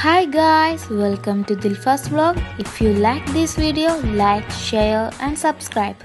Hi guys, welcome to Dilfa's vlog. If you like this video, like, share and subscribe.